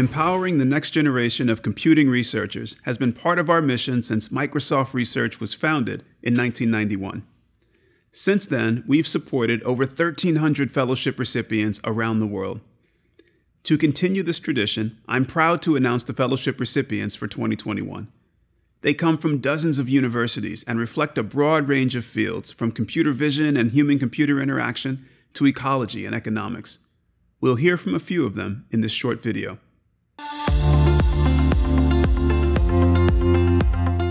Empowering the next generation of computing researchers has been part of our mission since Microsoft Research was founded in 1991. Since then, we've supported over 1,300 fellowship recipients around the world. To continue this tradition, I'm proud to announce the fellowship recipients for 2021. They come from dozens of universities and reflect a broad range of fields, from computer vision and human computer interaction to ecology and economics. We'll hear from a few of them in this short video.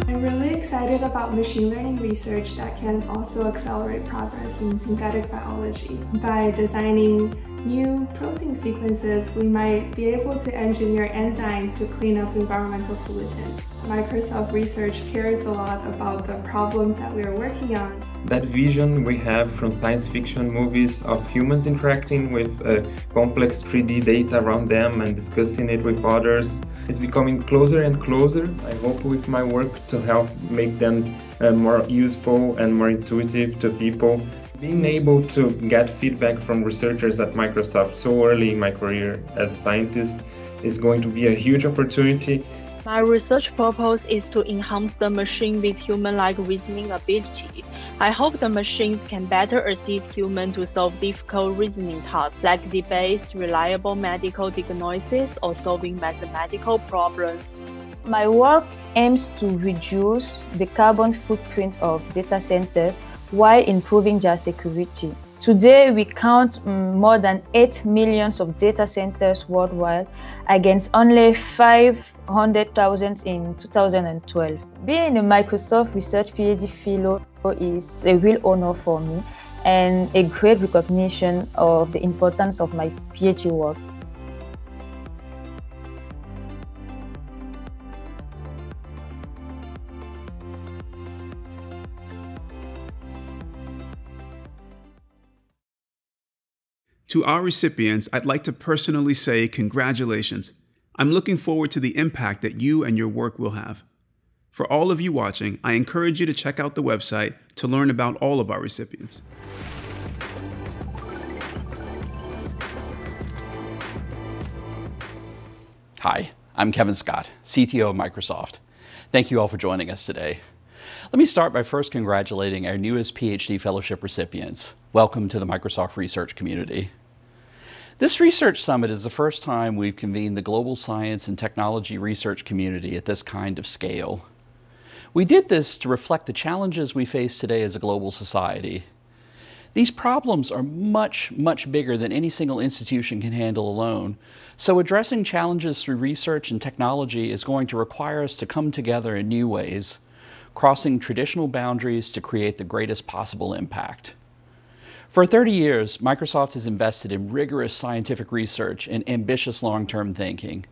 I'm really excited about machine learning research that can also accelerate progress in synthetic biology. By designing new protein sequences, we might be able to engineer enzymes to clean up environmental pollutants. Microsoft Research cares a lot about the problems that we are working on. That vision we have from science fiction movies of humans interacting with uh, complex 3D data around them and discussing it with others is becoming closer and closer. I hope with my work to help make them uh, more useful and more intuitive to people. Being able to get feedback from researchers at Microsoft so early in my career as a scientist is going to be a huge opportunity my research purpose is to enhance the machine with human-like reasoning ability. I hope the machines can better assist humans to solve difficult reasoning tasks like debates, reliable medical diagnosis, or solving mathematical problems. My work aims to reduce the carbon footprint of data centers while improving their security. Today, we count um, more than 8 millions of data centers worldwide against only 500,000 in 2012. Being a Microsoft Research PhD Fellow is a real honor for me and a great recognition of the importance of my PhD work. To our recipients, I'd like to personally say congratulations. I'm looking forward to the impact that you and your work will have. For all of you watching, I encourage you to check out the website to learn about all of our recipients. Hi, I'm Kevin Scott, CTO of Microsoft. Thank you all for joining us today. Let me start by first congratulating our newest PhD fellowship recipients. Welcome to the Microsoft research community. This research summit is the first time we've convened the global science and technology research community at this kind of scale. We did this to reflect the challenges we face today as a global society. These problems are much, much bigger than any single institution can handle alone. So addressing challenges through research and technology is going to require us to come together in new ways, crossing traditional boundaries to create the greatest possible impact. For 30 years, Microsoft has invested in rigorous scientific research and ambitious long-term thinking.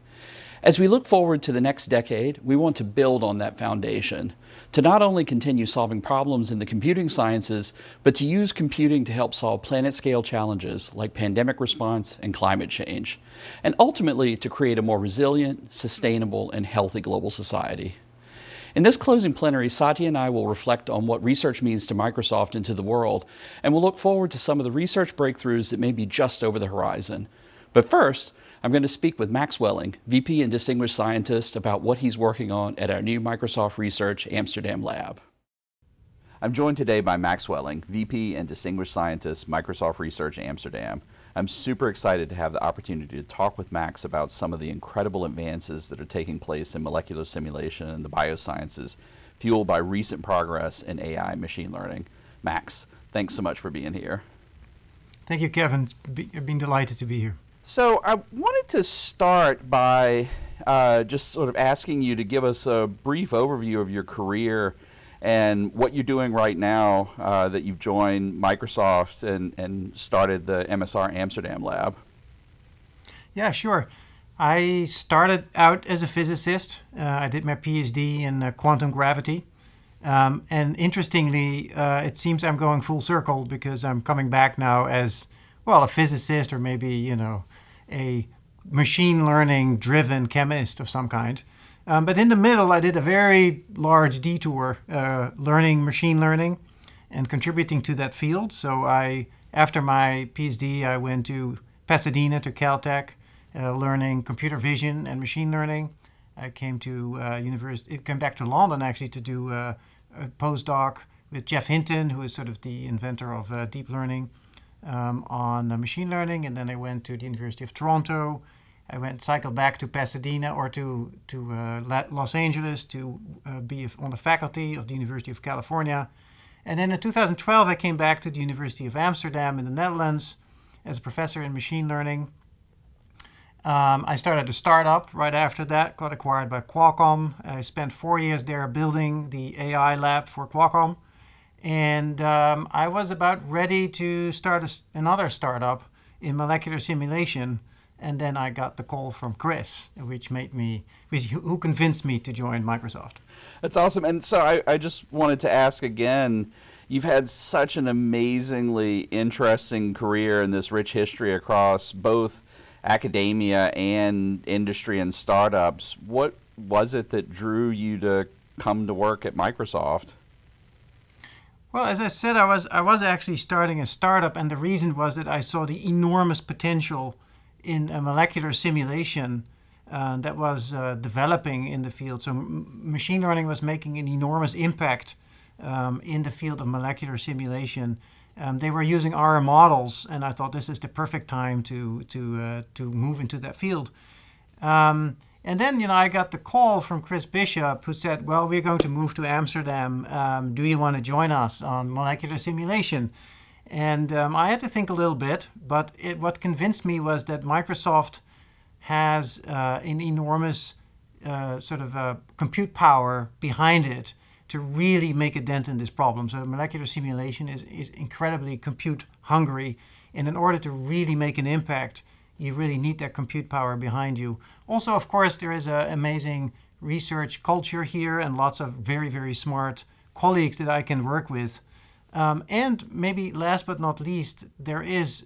As we look forward to the next decade, we want to build on that foundation, to not only continue solving problems in the computing sciences, but to use computing to help solve planet-scale challenges like pandemic response and climate change, and ultimately to create a more resilient, sustainable, and healthy global society. In this closing plenary, Satya and I will reflect on what research means to Microsoft and to the world, and we'll look forward to some of the research breakthroughs that may be just over the horizon. But first, I'm going to speak with Max Welling, VP and Distinguished Scientist, about what he's working on at our new Microsoft Research Amsterdam lab. I'm joined today by Max Welling, VP and Distinguished Scientist, Microsoft Research Amsterdam. I'm super excited to have the opportunity to talk with Max about some of the incredible advances that are taking place in molecular simulation and the biosciences, fueled by recent progress in AI and machine learning. Max, thanks so much for being here. Thank you, Kevin. I've been delighted to be here. So I wanted to start by uh, just sort of asking you to give us a brief overview of your career and what you're doing right now uh, that you've joined Microsoft and, and started the MSR Amsterdam lab. Yeah, sure. I started out as a physicist. Uh, I did my PhD in uh, quantum gravity. Um, and interestingly, uh, it seems I'm going full circle because I'm coming back now as, well, a physicist or maybe, you know, a machine learning driven chemist of some kind. Um, but in the middle, I did a very large detour uh, learning machine learning and contributing to that field. So I, after my PhD, I went to Pasadena to Caltech uh, learning computer vision and machine learning. I came to uh, university, came back to London actually to do uh, a postdoc with Geoff Hinton, who is sort of the inventor of uh, deep learning um, on uh, machine learning. And then I went to the University of Toronto. I went cycled back to Pasadena or to to uh, Los Angeles to uh, be on the faculty of the University of California. And then in 2012, I came back to the University of Amsterdam in the Netherlands as a professor in machine learning. Um, I started a startup right after that, got acquired by Qualcomm. I spent four years there building the AI lab for Qualcomm. And um, I was about ready to start a, another startup in molecular simulation. And then I got the call from Chris, which made me, which, who convinced me to join Microsoft. That's awesome. And so I, I just wanted to ask again you've had such an amazingly interesting career and this rich history across both academia and industry and startups. What was it that drew you to come to work at Microsoft? Well, as I said, I was I was actually starting a startup, and the reason was that I saw the enormous potential in a molecular simulation uh, that was uh, developing in the field. So, machine learning was making an enormous impact um, in the field of molecular simulation. Um, they were using R models, and I thought this is the perfect time to to uh, to move into that field. Um, and then you know I got the call from Chris Bishop, who said, "Well, we're going to move to Amsterdam. Um, do you want to join us on molecular simulation?" And um, I had to think a little bit, but it, what convinced me was that Microsoft has uh, an enormous uh, sort of uh, compute power behind it to really make a dent in this problem. So molecular simulation is, is incredibly compute hungry. And in order to really make an impact, you really need that compute power behind you. Also, of course, there is an amazing research culture here and lots of very, very smart colleagues that I can work with. Um, and maybe last but not least, there is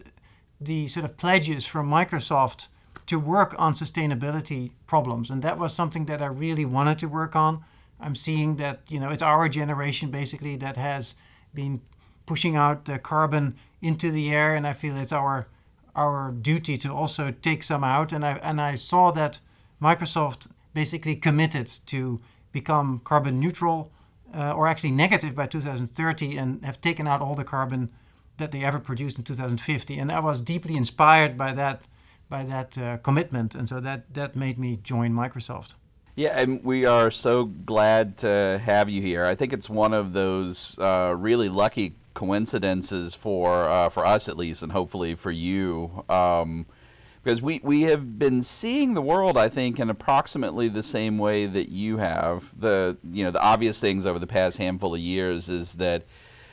the sort of pledges from Microsoft to work on sustainability problems. And that was something that I really wanted to work on. I'm seeing that you know it's our generation basically that has been pushing out the carbon into the air, and I feel it's our our duty to also take some out. And I and I saw that Microsoft basically committed to become carbon neutral, uh, or actually negative by 2030, and have taken out all the carbon that they ever produced in 2050. And I was deeply inspired by that by that uh, commitment, and so that that made me join Microsoft. Yeah, and we are so glad to have you here. I think it's one of those uh, really lucky coincidences for uh, for us at least, and hopefully for you, um, because we we have been seeing the world, I think, in approximately the same way that you have. The you know the obvious things over the past handful of years is that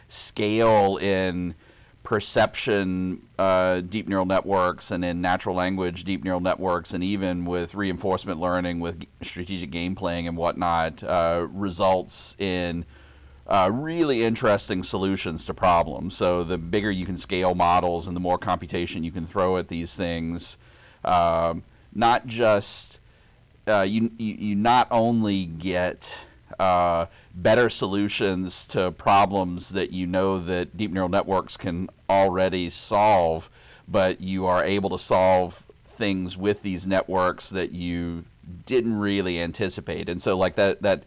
scale in perception uh, deep neural networks and in natural language deep neural networks and even with reinforcement learning with strategic game playing and whatnot uh, results in uh, really interesting solutions to problems. So the bigger you can scale models and the more computation you can throw at these things, um, not just uh, you, you, not only get uh, better solutions to problems that you know that deep neural networks can already solve, but you are able to solve things with these networks that you didn't really anticipate. And so, like that that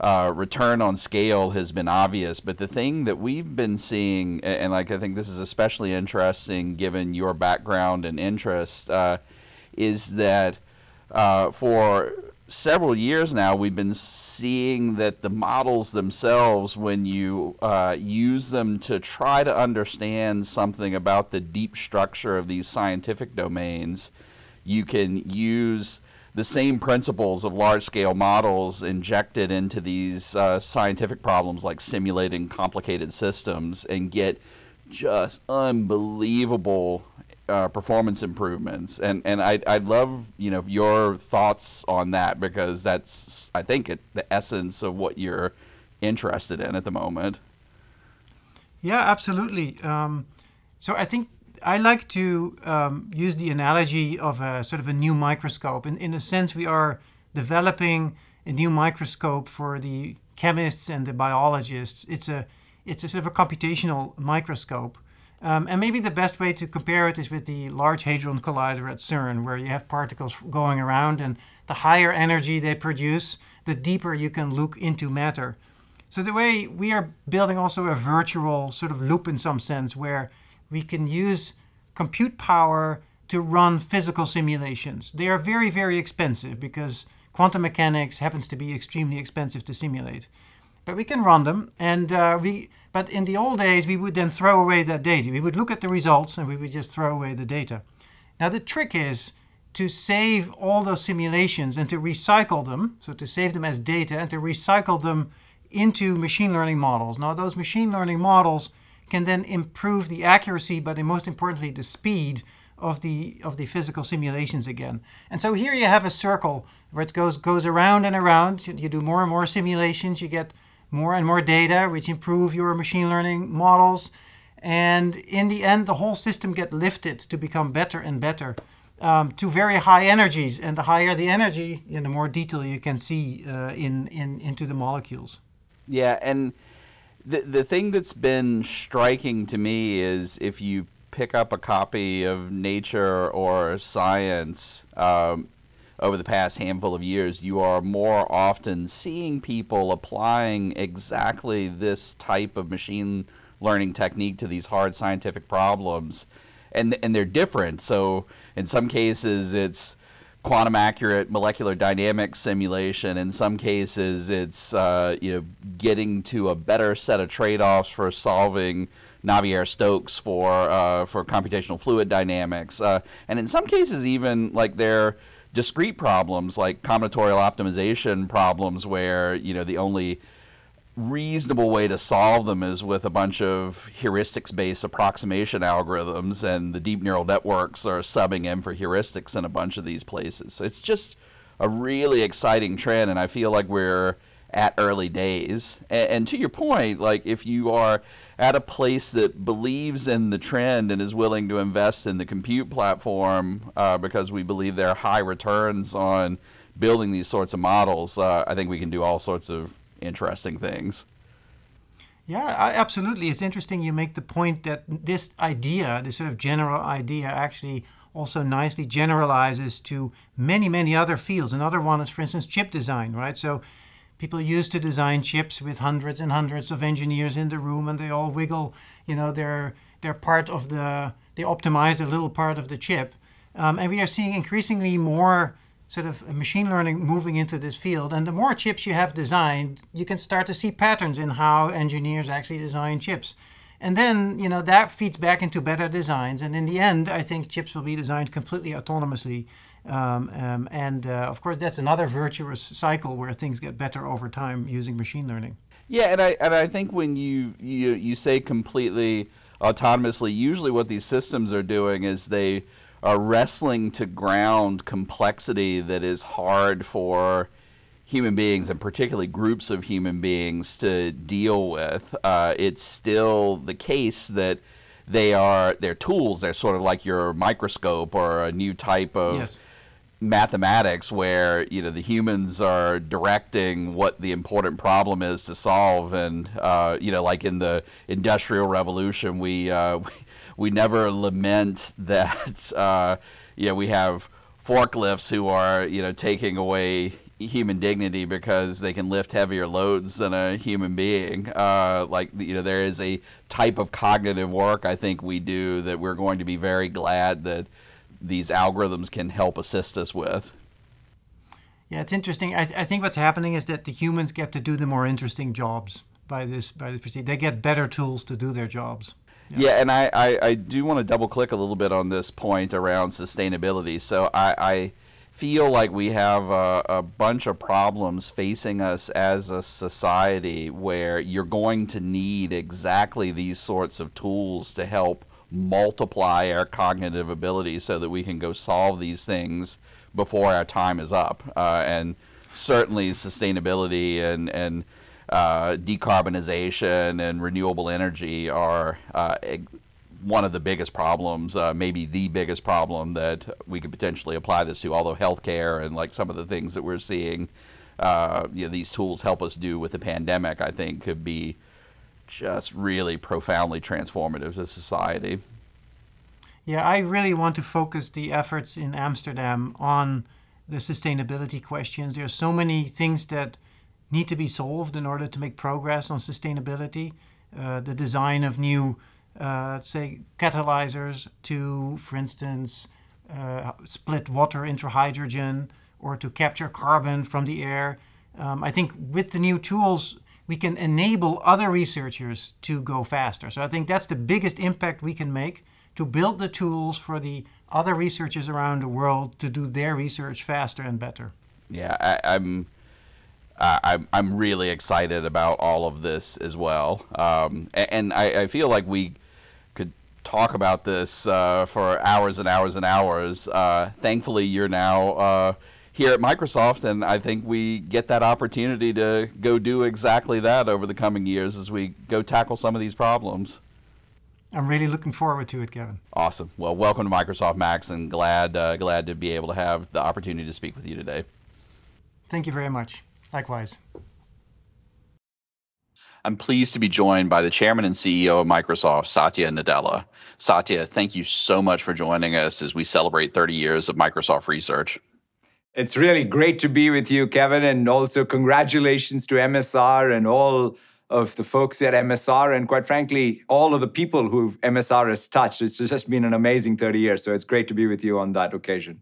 uh, return on scale has been obvious. But the thing that we've been seeing, and, and like I think this is especially interesting given your background and interest, uh, is that uh, for several years now, we've been seeing that the models themselves, when you uh, use them to try to understand something about the deep structure of these scientific domains, you can use the same principles of large scale models injected into these uh, scientific problems like simulating complicated systems and get just unbelievable uh, performance improvements, and and I I'd love you know your thoughts on that because that's I think it, the essence of what you're interested in at the moment. Yeah, absolutely. Um, so I think I like to um, use the analogy of a sort of a new microscope. In in a sense, we are developing a new microscope for the chemists and the biologists. It's a it's a sort of a computational microscope Um, and maybe the best way to compare it is with the Large Hadron Collider at CERN, where you have particles going around, and the higher energy they produce, the deeper you can look into matter. So the way we are building also a virtual sort of loop in some sense, where we can use compute power to run physical simulations. They are very, very expensive because quantum mechanics happens to be extremely expensive to simulate. But we can run them, and uh, we. But in the old days, we would then throw away that data. We would look at the results, and we would just throw away the data. Now the trick is to save all those simulations and to recycle them. So to save them as data and to recycle them into machine learning models. Now those machine learning models can then improve the accuracy, but most importantly, the speed of the of the physical simulations again. And so here you have a circle where it goes goes around and around. You do more and more simulations. You get more and more data, which improve your machine learning models. And in the end, the whole system get lifted to become better and better um, to very high energies. And the higher the energy, the more detail you can see uh, in, in into the molecules. Yeah, and the the thing that's been striking to me is if you pick up a copy of Nature or Science um, over the past handful of years, you are more often seeing people applying exactly this type of machine learning technique to these hard scientific problems, and and they're different. So in some cases, it's quantum accurate molecular dynamics simulation. In some cases, it's uh, you know getting to a better set of trade-offs for solving Navier-Stokes for uh, for computational fluid dynamics, uh, and in some cases, even like they're discrete problems like combinatorial optimization problems where you know the only reasonable way to solve them is with a bunch of heuristics based approximation algorithms, and the deep neural networks are subbing in for heuristics in a bunch of these places. So it's just a really exciting trend, and I feel like we're at early days. And, and to your point, like if you are at a place that believes in the trend and is willing to invest in the compute platform uh, because we believe there are high returns on building these sorts of models, uh, I think we can do all sorts of interesting things. Yeah, absolutely. It's interesting you make the point that this idea, this sort of general idea, actually also nicely generalizes to many, many other fields. Another one is, for instance, chip design, right? So people used to design chips with hundreds and hundreds of engineers in the room, and they all wiggle. You know, they're they're part of the they optimize a little part of the chip, um, and we are seeing increasingly more sort of machine learning moving into this field. And the more chips you have designed, you can start to see patterns in how engineers actually design chips. And then, you know, that feeds back into better designs. And in the end, I think chips will be designed completely autonomously. Um, um, and uh, of course, that's another virtuous cycle where things get better over time using machine learning. Yeah, and I and I think when you you you say completely autonomously, usually what these systems are doing is they are wrestling to ground complexity that is hard for human beings and particularly groups of human beings to deal with. Uh, it's still the case that they are they're tools. They're sort of like your microscope or a new type of yes. mathematics where you know the humans are directing what the important problem is to solve. And uh, you know, like in the Industrial Revolution, we, uh, we we never lament that uh, we have forklifts who are you know taking away human dignity because they can lift heavier loads than a human being. Uh, like you know, there is a type of cognitive work I think we do that we're going to be very glad that these algorithms can help assist us with. Yeah, it's interesting. I, th- I think what's happening is that the humans get to do the more interesting jobs by this by this procedure. They get better tools to do their jobs. Yeah, and I, I, I, do want to double click a little bit on this point around sustainability. So I, I feel like we have a, a, bunch of problems facing us as a society where you're going to need exactly these sorts of tools to help multiply our cognitive ability so that we can go solve these things before our time is up. Uh, and certainly sustainability and, and uh, decarbonization and renewable energy are uh, one of the biggest problems, uh, maybe the biggest problem that we could potentially apply this to. Although healthcare and like some of the things that we're seeing, uh, you know, these tools help us do with the pandemic, I think could be just really profoundly transformative to society. Yeah, I really want to focus the efforts in Amsterdam on the sustainability questions. There are so many things that need to be solved in order to make progress on sustainability. Uh, the design of new, uh, say, catalyzers to, for instance, uh, split water into hydrogen or to capture carbon from the air. Um, I think with the new tools, we can enable other researchers to go faster. So I think that's the biggest impact we can make to build the tools for the other researchers around the world to do their research faster and better. Yeah, I, am I'm, I'm I'm really excited about all of this as well, um, and, and I, I, feel like we could talk about this uh, for hours and hours and hours. Uh, thankfully, you're now. Uh, here at Microsoft, and I think we get that opportunity to go do exactly that over the coming years as we go tackle some of these problems. I'm really looking forward to it, Kevin. Awesome. Well, welcome to Microsoft Max, and glad uh, glad to be able to have the opportunity to speak with you today. Thank you very much. Likewise. I'm pleased to be joined by the chairman and CEO of Microsoft, Satya Nadella. Satya, thank you so much for joining us as we celebrate 30 years of Microsoft Research. It's really great to be with you, Kevin, and also congratulations to MSR and all of the folks at MSR and quite frankly, all of the people who MSR has touched. It's just been an amazing 30 years. So it's great to be with you on that occasion.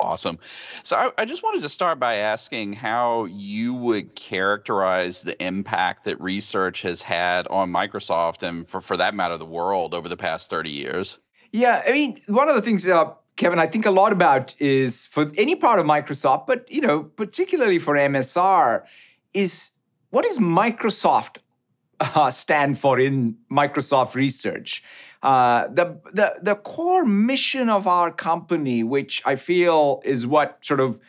Awesome. So I, I, just wanted to start by asking how you would characterize the impact that research has had on Microsoft and for, for that matter, the world over the past 30 years. Yeah, I mean, one of the things, uh, Kevin, I think a lot about is for any part of Microsoft, but you know, particularly for MSR, is what does Microsoft uh, stand for in Microsoft research? Uh, the, the, the core mission of our company, which I feel is what sort of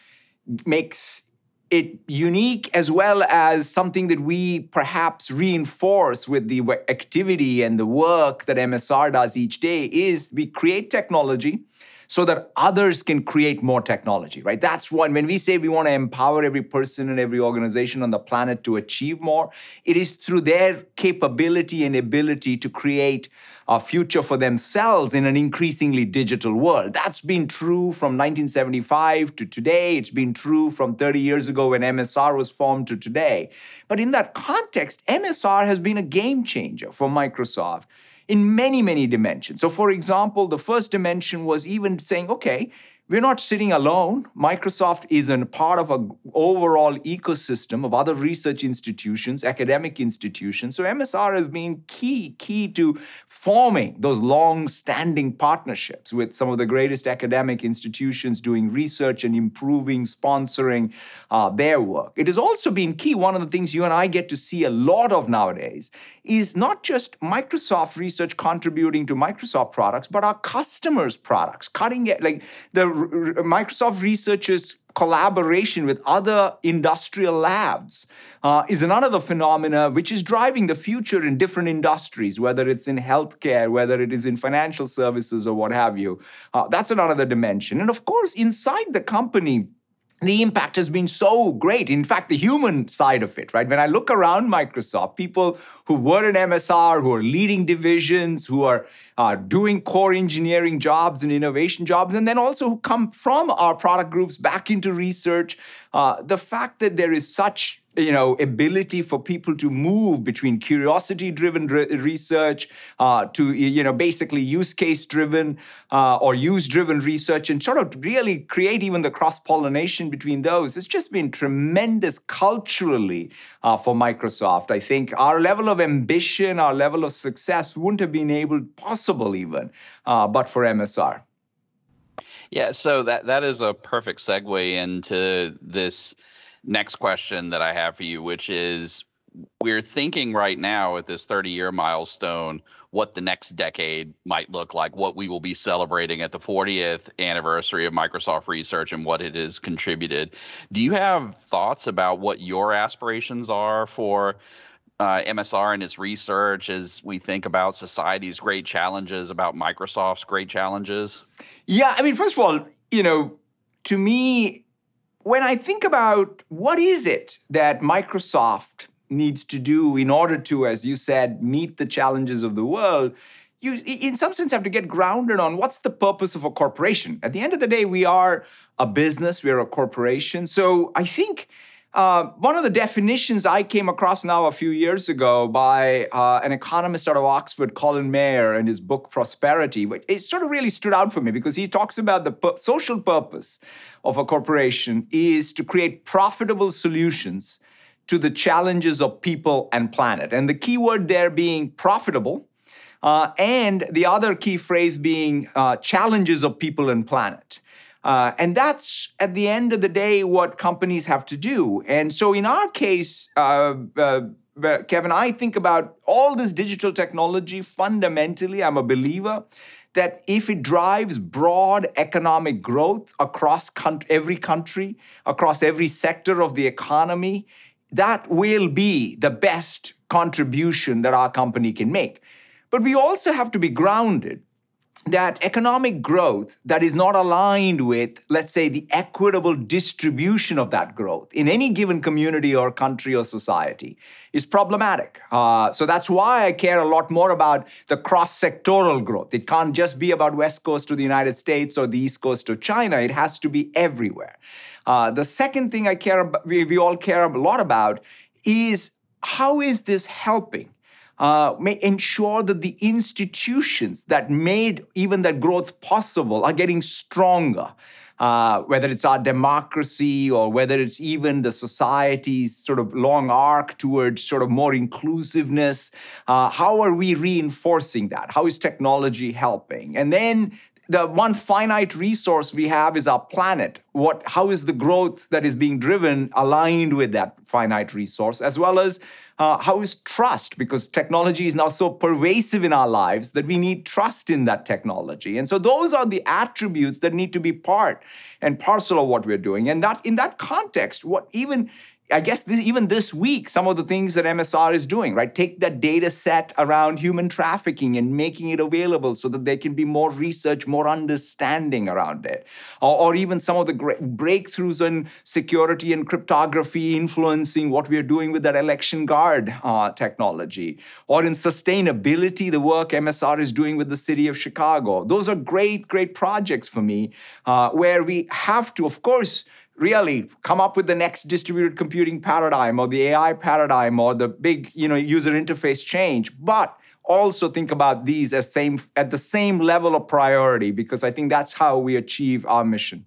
makes it unique as well as something that we perhaps reinforce with the activity and the work that MSR does each day is we create technology so that others can create more technology, right? That's what, when we say we want to empower every person and every organization on the planet to achieve more, it is through their capability and ability to create a future for themselves in an increasingly digital world. That's been true from 1975 to today. It's been true from 30 years ago when MSR was formed to today. But in that context, MSR has been a game changer for Microsoft in many, many dimensions. So, for example, the first dimension was even saying, okay, we're not sitting alone. Microsoft is a part of an overall ecosystem of other research institutions, academic institutions. So MSR has been key, key to forming those long-standing partnerships with some of the greatest academic institutions doing research and improving, sponsoring uh, their work. It has also been key. One of the things you and I get to see a lot of nowadays is not just Microsoft research contributing to Microsoft products, but our customers' products, cutting it like the Microsoft researchers collaboration with other industrial labs uh, is another phenomena which is driving the future in different industries, whether it's in healthcare, whether it is in financial services or what have you. Uh, that's another dimension. And of course, inside the company, the impact has been so great. In fact, the human side of it, right? When I look around Microsoft, people who were in MSR, who are leading divisions, who are uh, doing core engineering jobs and innovation jobs, and then also who come from our product groups back into research, uh, the fact that there is such you know ability for people to move between curiosity driven re- research uh, to you know basically use case driven uh, or use driven research and sort of really create even the cross pollination between those. It's just been tremendous culturally uh, for microsoft. I think our level of ambition our level of success wouldn't have been able possible even uh, but for msr yeah so that that is a perfect segue into this next question that I have for you, which is we're thinking right now at this 30 year milestone what the next decade might look like, what we will be celebrating at the 40th anniversary of Microsoft Research and what it has contributed. Do you have thoughts about what your aspirations are for uh, MSR and its research as we think about society's great challenges, about Microsoft's great challenges? Yeah, I mean, first of all, you know, to me, when I think about what is it that Microsoft needs to do in order to, as you said, meet the challenges of the world, you, in some sense, have to get grounded on what's the purpose of a corporation. At the end of the day, we are a business, we are a corporation. So I think uh, one of the definitions I came across now a few years ago by uh, an economist out of Oxford, Colin Mayer, in his book Prosperity, it sort of really stood out for me because he talks about the social purpose of a corporation is to create profitable solutions to the challenges of people and planet. And the key word there being profitable, uh, and the other key phrase being uh, challenges of people and planet. Uh, and that's at the end of the day what companies have to do. And so in our case, uh, uh, Kevin, I think about all this digital technology fundamentally. I'm a believer that if it drives broad economic growth across every country, across every sector of the economy, that will be the best contribution that our company can make. But we also have to be grounded that economic growth that is not aligned with, let's say, the equitable distribution of that growth in any given community or country or society is problematic. Uh, so that's why I care a lot more about the cross sectoral growth. It can't just be about West Coast to the United States or the East Coast to China, it has to be everywhere. Uh, the second thing I care about, we, we all care a lot about is how is this helping uh, may ensure that the institutions that made even that growth possible are getting stronger. Uh, whether it's our democracy or whether it's even the society's sort of long arc towards sort of more inclusiveness, uh, how are we reinforcing that? How is technology helping? And then the one finite resource we have is our planet. What, how is the growth that is being driven aligned with that finite resource, as well as uh, how is trust? Because technology is now so pervasive in our lives that we need trust in that technology. And so those are the attributes that need to be part and parcel of what we're doing. And that in that context, what even I guess this, even this week, some of the things that MSR is doing, right? Take that data set around human trafficking and making it available so that there can be more research, more understanding around it. Or, or even some of the great breakthroughs in security and cryptography influencing what we are doing with that ElectionGuard uh, technology. Or in sustainability, the work MSR is doing with the city of Chicago. Those are great, great projects for me uh, where we have to, of course, really come up with the next distributed computing paradigm or the AI paradigm or the big, you know, user interface change, but also think about these as same at the same level of priority because I think that's how we achieve our mission.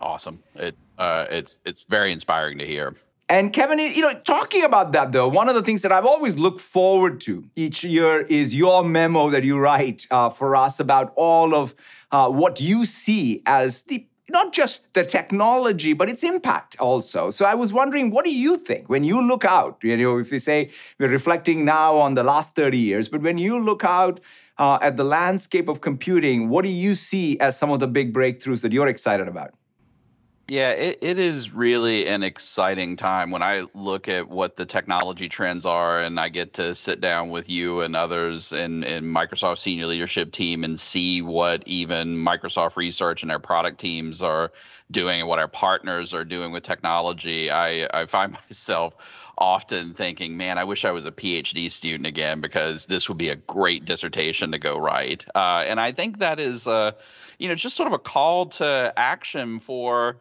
Awesome. It uh, it's it's very inspiring to hear. And Kevin, you know, talking about that though, one of the things that I've always looked forward to each year is your memo that you write uh, for us about all of uh, what you see as the not just the technology, but its impact also. So I was wondering, what do you think when you look out? You know, if you say we're reflecting now on the last 30 years, but when you look out uh, at the landscape of computing, what do you see as some of the big breakthroughs that you're excited about? Yeah, it, it is really an exciting time when I look at what the technology trends are and I get to sit down with you and others in, Microsoft senior leadership team and see what even Microsoft research and our product teams are doing and what our partners are doing with technology. I, I find myself often thinking, man, I wish I was a PhD student again because this would be a great dissertation to go write. Uh, and I think that is, uh, you know, just sort of a call to action for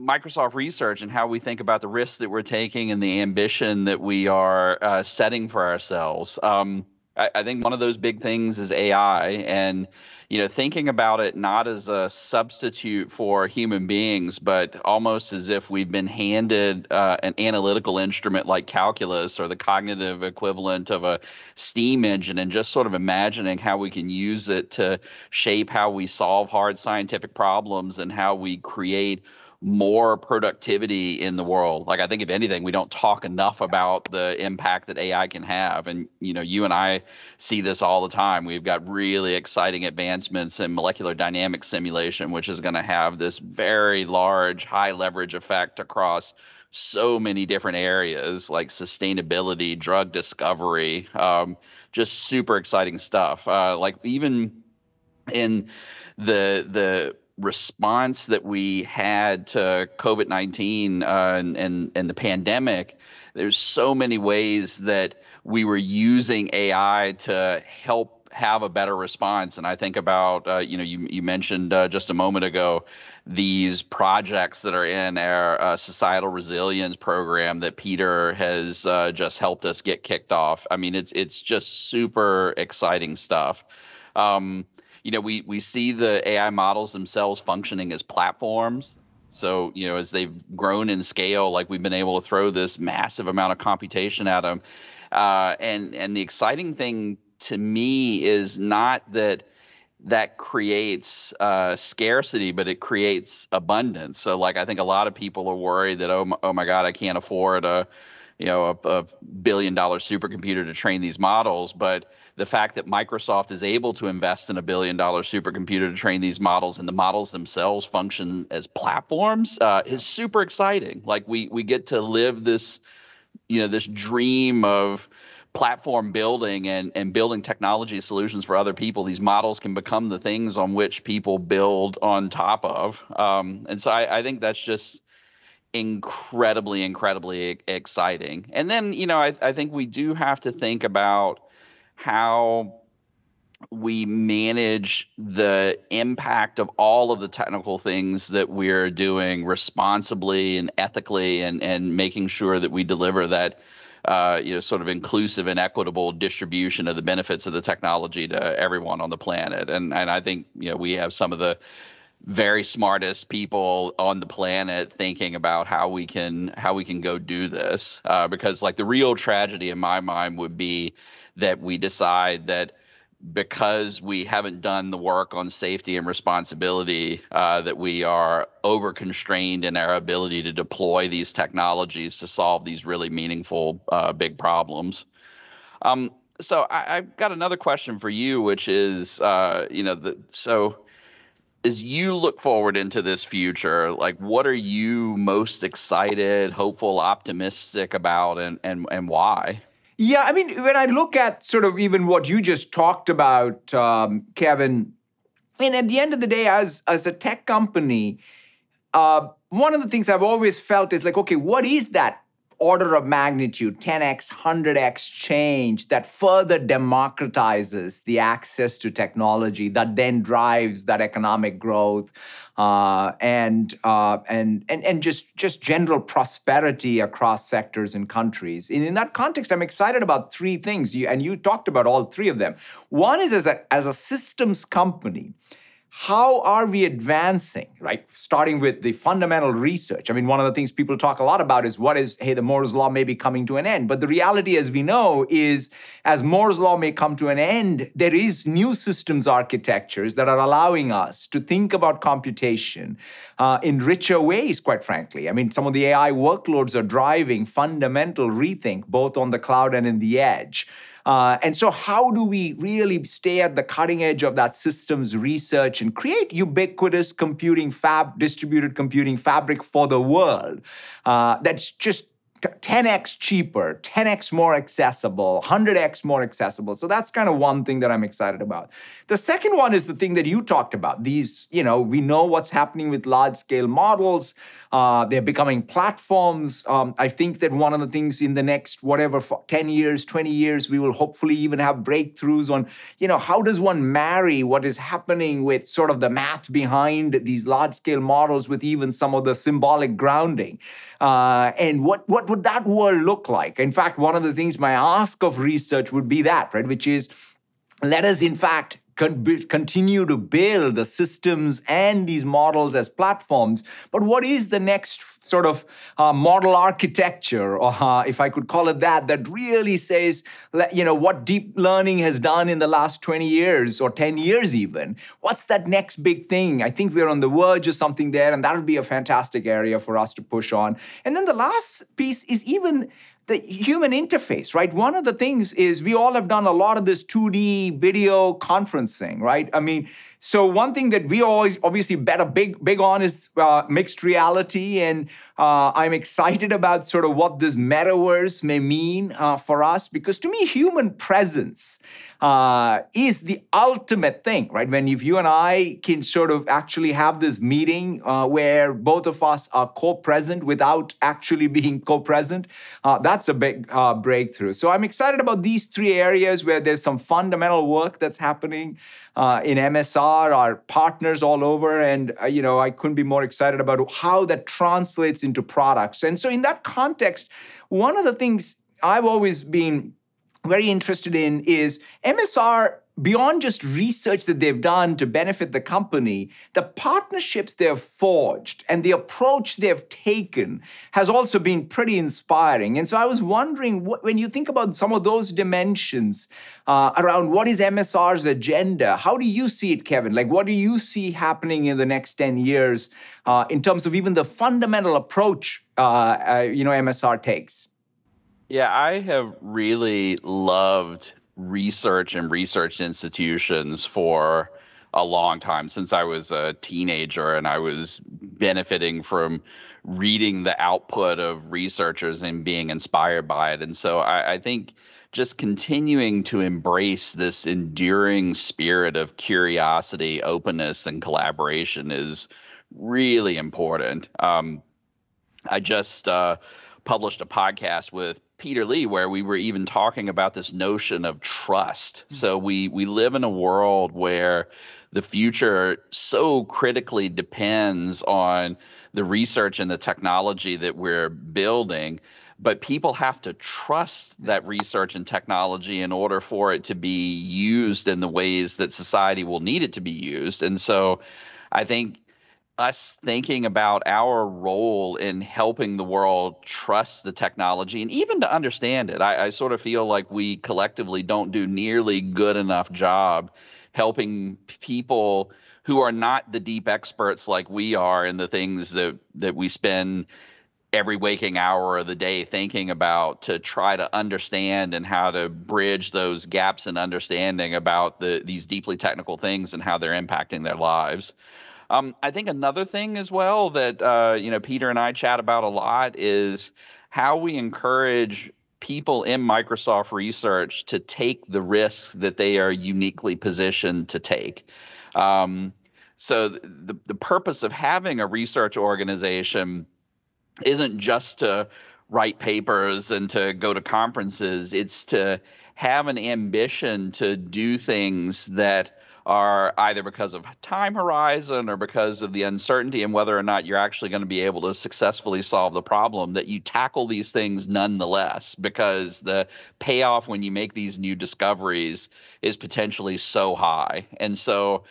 Microsoft Research and how we think about the risks that we're taking and the ambition that we are uh, setting for ourselves. Um, I, I, think one of those big things is AI, and you know, thinking about it not as a substitute for human beings, but almost as if we've been handed uh, an analytical instrument like calculus or the cognitive equivalent of a steam engine, and just sort of imagining how we can use it to shape how we solve hard scientific problems and how we create more productivity in the world. Like I think if anything, we don't talk enough about the impact that AI can have. And you know, you and I see this all the time. We've got really exciting advancements in molecular dynamic simulation, which is going to have this very large, high leverage effect across so many different areas like sustainability, drug discovery, um, just super exciting stuff. Uh, like even in the the response that we had to COVID 19 uh, and, and, and the pandemic, there's so many ways that we were using AI to help have a better response. And I think about, uh, you know, you, you mentioned uh, just a moment ago these projects that are in our uh, societal resilience program that Peter has uh, just helped us get kicked off. I mean, it's it's just super exciting stuff. Um, you know, we we see the AI models themselves functioning as platforms. So, you know, as they've grown in scale, like we've been able to throw this massive amount of computation at them. Uh, and and the exciting thing to me is not that that creates uh, scarcity, but it creates abundance. So, like, I think a lot of people are worried that oh my, oh my God, I can't afford a you know a, a billion dollar supercomputer to train these models, but the fact that Microsoft is able to invest in a billion dollar supercomputer to train these models and the models themselves function as platforms uh, is super exciting. Like we we get to live this, you know, this dream of platform building and, and building technology solutions for other people, these models can become the things on which people build on top of. Um, and so I, I think that's just incredibly, incredibly exciting. And then, you know, I, I think we do have to think about how we manage the impact of all of the technical things that we're doing responsibly and ethically and, and making sure that we deliver that uh, you know, sort of inclusive and equitable distribution of the benefits of the technology to everyone on the planet. And and I think you know we have some of the very smartest people on the planet thinking about how we can how we can go do this. Uh, because like the real tragedy in my mind would be that we decide that because we haven't done the work on safety and responsibility uh, that we are over constrained in our ability to deploy these technologies to solve these really meaningful uh, big problems. Um, so I, have got another question for you which is uh, you know the, so as you look forward into this future like what are you most excited hopeful optimistic about and and, and why? Yeah, I mean, when I look at sort of even what you just talked about, um, Kevin, and at the end of the day, as as a tech company, uh, one of the things I've always felt is like, okay, what is that order of magnitude, 10x, 100x change that further democratizes the access to technology that then drives that economic growth uh, and, uh, and, and, and just, just general prosperity across sectors and countries. And in that context, I'm excited about three things, you, and you talked about all three of them. One is as a, as a systems company, how are we advancing, right? Starting with the fundamental research. I mean, one of the things people talk a lot about is what is, hey, the Moore's Law may be coming to an end. But the reality, as we know, is as Moore's Law may come to an end, there is new systems architectures that are allowing us to think about computation uh, in richer ways, quite frankly. I mean, some of the AI workloads are driving fundamental rethink, both on the cloud and in the edge. Uh, and so, how do we really stay at the cutting edge of that systems research and create ubiquitous computing fab, distributed computing fabric for the world uh, that's just 10x cheaper, 10x more accessible, 100x more accessible. So that's kind of one thing that I'm excited about. The second one is the thing that you talked about. These, you know, we know what's happening with large scale models. Uh, they're becoming platforms. Um, I think that one of the things in the next, whatever, 10 years, 20 years, we will hopefully even have breakthroughs on, you know, how does one marry what is happening with sort of the math behind these large scale models with even some of the symbolic grounding. Uh, and what, what would that world look like? In fact, one of the things my ask of research would be that, right? Which is, let us in fact continue to build the systems and these models as platforms. But what is the next sort of uh, model architecture, or uh, if I could call it that, that really says, you know, what deep learning has done in the last 20 years or 10 years even? What's that next big thing? I think we're on the verge of something there, and that would be a fantastic area for us to push on. And then the last piece is even the human interface, right? One of the things is we all have done a lot of this 2D video conferencing, right? I mean, so one thing that we always obviously bet a big big on is uh, mixed reality, and uh, I'm excited about sort of what this metaverse may mean uh, for us because to me, human presence uh, is the ultimate thing, right? When if you and I can sort of actually have this meeting uh, where both of us are co-present without actually being co-present, uh, that's a big breakthrough. So I'm excited about these three areas where there's some fundamental work that's happening uh, in MSR, our partners all over. And, uh, you know, I couldn't be more excited about how that translates into products. And so, in that context, one of the things I've always been very interested in is MSR beyond just research that they've done to benefit the company, the partnerships they've forged and the approach they've taken has also been pretty inspiring. And so I was wondering what, when you think about some of those dimensions uh, around what is MSR's agenda, how do you see it, Kevin? Like, what do you see happening in the next 10 years uh, in terms of even the fundamental approach, uh, uh you know, MSR takes? Yeah, I have really loved research and research institutions for a long time since I was a teenager and I was benefiting from reading the output of researchers and being inspired by it. And so I, I think just continuing to embrace this enduring spirit of curiosity, openness, and collaboration is really important. Um, I just uh, published a podcast with Peter Lee where we were even talking about this notion of trust. Mm-hmm. So we we live in a world where the future so critically depends on the research and the technology that we're building but people have to trust that research and technology in order for it to be used in the ways that society will need it to be used and so i think us thinking about our role in helping the world trust the technology and even to understand it. I, I, sort of feel like we collectively don't do nearly good enough job helping people who are not the deep experts like we are in the things that that we spend every waking hour of the day thinking about to try to understand and how to bridge those gaps in understanding about the these deeply technical things and how they're impacting their lives. Um, I think another thing as well that uh, you know Peter and I chat about a lot is how we encourage people in Microsoft research to take the risks that they are uniquely positioned to take. Um, so the the purpose of having a research organization isn't just to write papers and to go to conferences. It's to have an ambition to do things that are either because of time horizon or because of the uncertainty and whether or not you're actually going to be able to successfully solve the problem that you tackle these things nonetheless because the payoff when you make these new discoveries is potentially so high. And so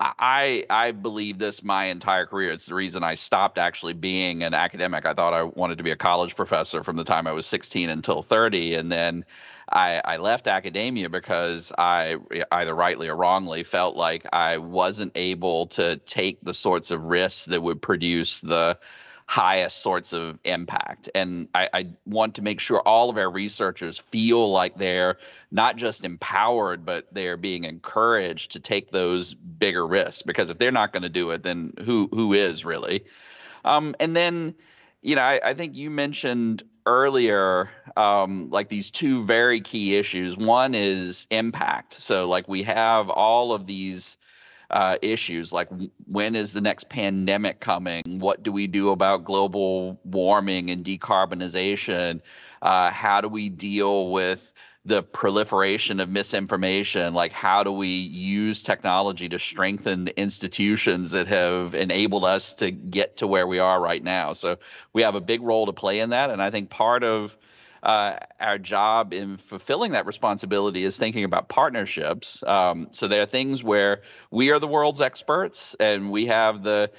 I I believe this my entire career. It's the reason I stopped actually being an academic. I thought I wanted to be a college professor from the time I was 16 until 30, and then I, I left academia because I either rightly or wrongly felt like I wasn't able to take the sorts of risks that would produce the highest sorts of impact. And I, I, want to make sure all of our researchers feel like they're not just empowered, but they're being encouraged to take those bigger risks. Because if they're not going to do it, then who who is really? Um, and then, you know, I, I think you mentioned earlier um, like these two very key issues. One is impact. So like we have all of these uh, issues like when is the next pandemic coming? What do we do about global warming and decarbonization? Uh, how do we deal with the proliferation of misinformation like how do we use technology to strengthen the institutions that have enabled us to get to where we are right now so we have a big role to play in that and i think part of uh, our job in fulfilling that responsibility is thinking about partnerships. Um, so there are things where we are the world's experts and we have the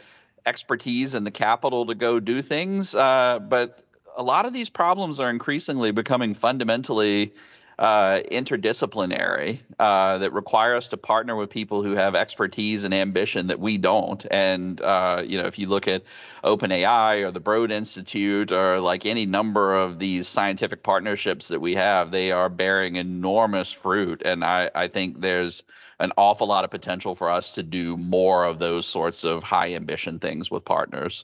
expertise and the capital to go do things uh, but a lot of these problems are increasingly becoming fundamentally uh, interdisciplinary uh, that require us to partner with people who have expertise and ambition that we don't. And uh, you know, if you look at OpenAI or the Broad Institute or like any number of these scientific partnerships that we have, they are bearing enormous fruit. And I, I think there's an awful lot of potential for us to do more of those sorts of high ambition things with partners.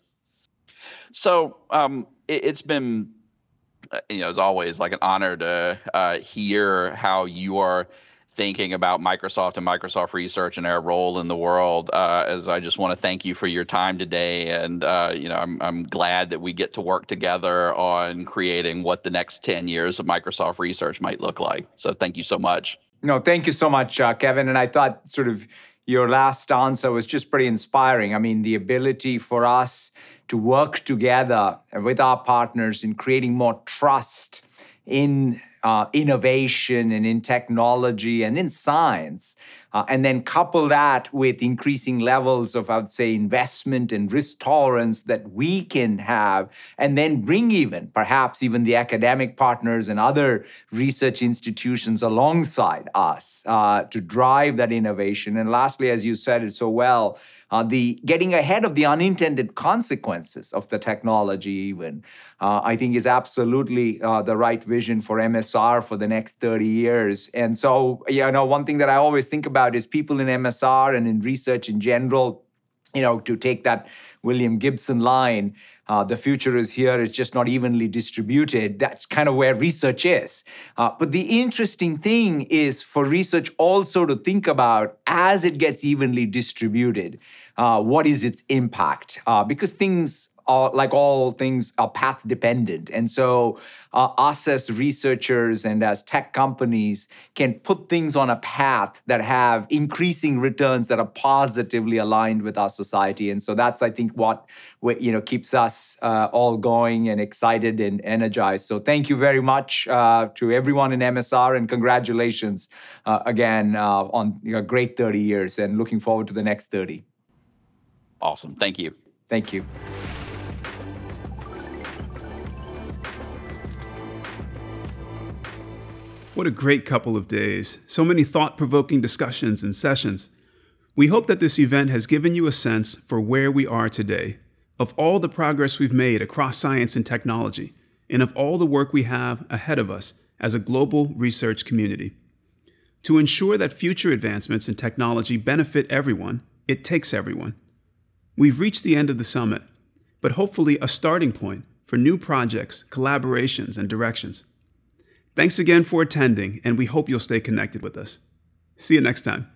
So um, it, has been, you know, as always, like an honor to uh, hear how you are thinking about Microsoft and Microsoft Research and our role in the world. Uh, as I just want to thank you for your time today, and uh, you know, I'm I'm glad that we get to work together on creating what the next ten years of Microsoft Research might look like. So thank you so much. No, thank you so much, uh, Kevin. And I thought sort of your last answer was just pretty inspiring. I mean, the ability for us to work together with our partners in creating more trust in uh, innovation and in technology and in science, uh, and then couple that with increasing levels of, I would say, investment and risk tolerance that we can have, and then bring even, perhaps even the academic partners and other research institutions alongside us uh, to drive that innovation. And lastly, as you said it so well, uh, the getting ahead of the unintended consequences of the technology even uh, i think is absolutely uh, the right vision for msr for the next 30 years. And so you know one thing that i always think about is people in msr and in research in general you know to take that william gibson line uh, the future is here, it's just not evenly distributed. That's kind of where research is. Uh, but the interesting thing is for research also to think about as it gets evenly distributed, uh, what is its impact? Uh, because things are, like all things, are path dependent. And so, uh, us as researchers and as tech companies can put things on a path that have increasing returns that are positively aligned with our society. And so, that's, I think, what you know keeps us uh, all going and excited and energized. So, thank you very much uh, to everyone in MSR and congratulations uh, again uh, on a great 30 years and looking forward to the next 30. Awesome. Thank you. Thank you. What a great couple of days. So many thought provoking discussions and sessions. We hope that this event has given you a sense for where we are today, of all the progress we've made across science and technology, and of all the work we have ahead of us as a global research community. To ensure that future advancements in technology benefit everyone, it takes everyone. We've reached the end of the summit, but hopefully a starting point for new projects, collaborations, and directions. Thanks again for attending, and we hope you'll stay connected with us. See you next time.